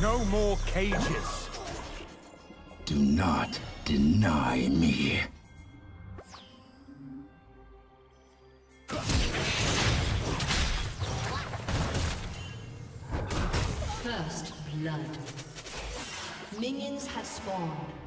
No more cages. Do not deny me. First blood. Minions have spawned.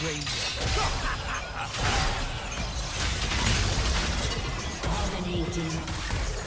No. Dominating.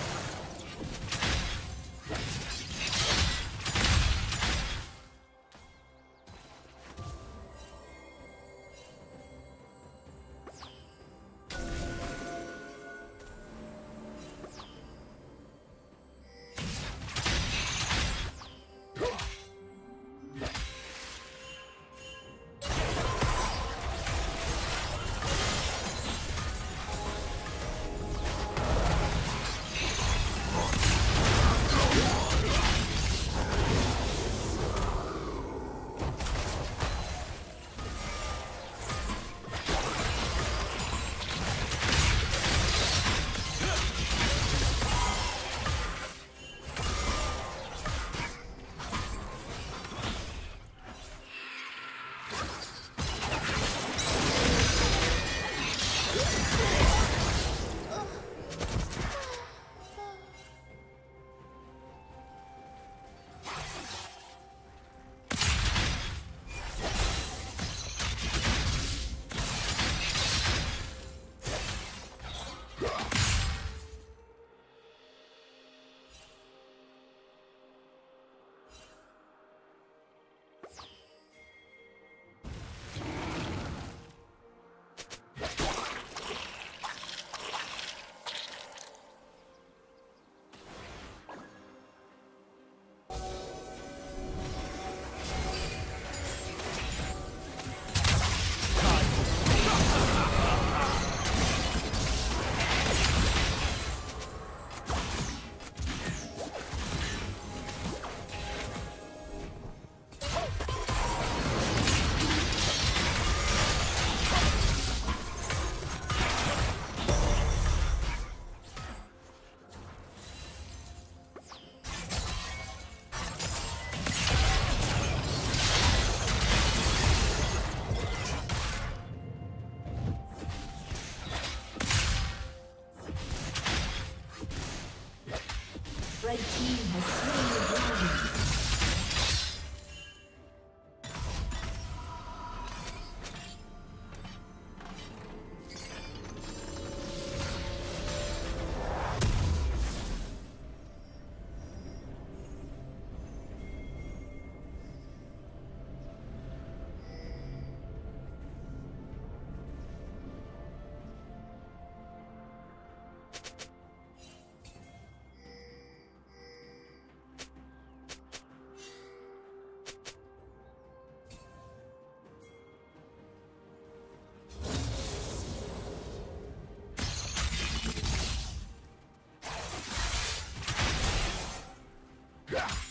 Yeah.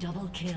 Double kill.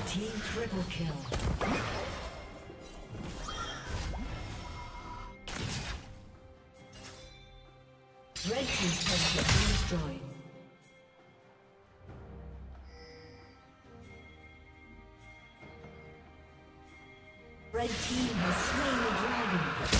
Red team triple kill. Red team's turret has been destroyed. Red team has slain the dragon.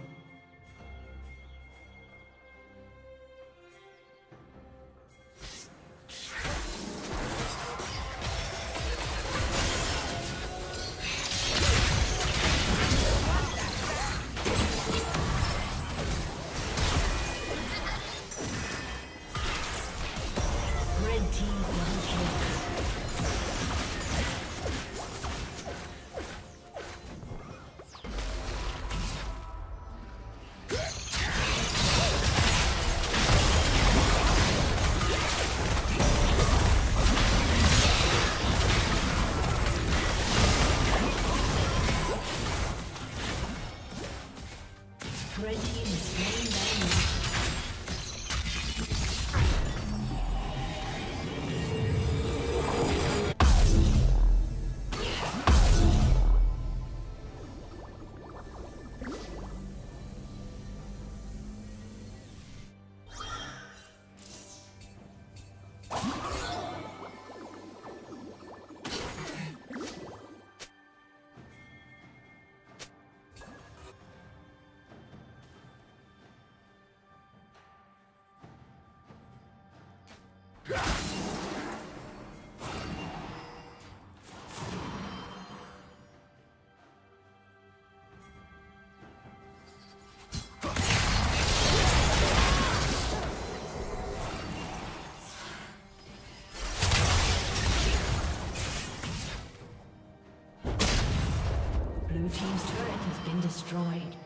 Has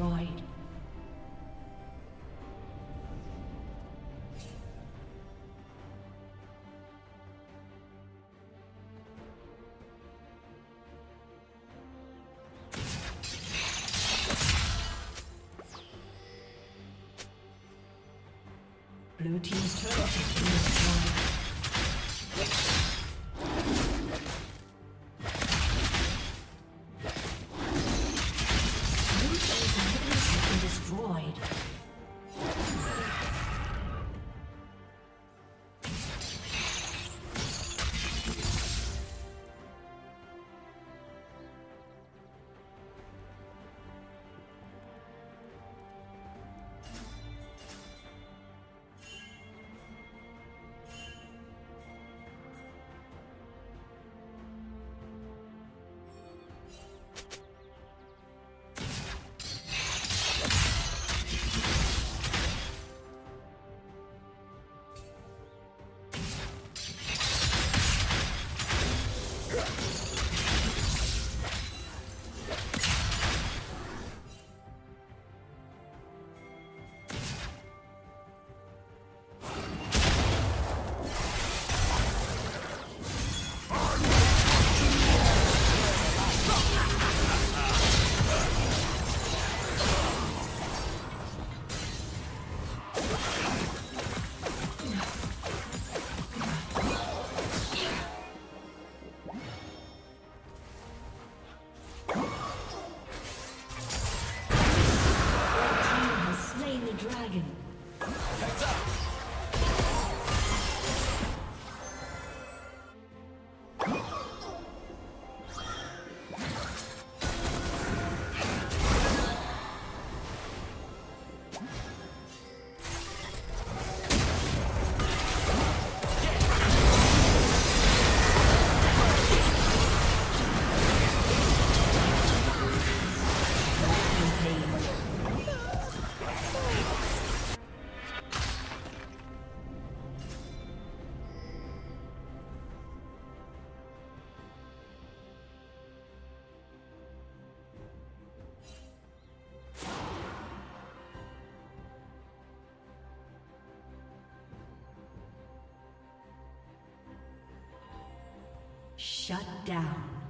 destroyed. Blue Team's turret has Shut down.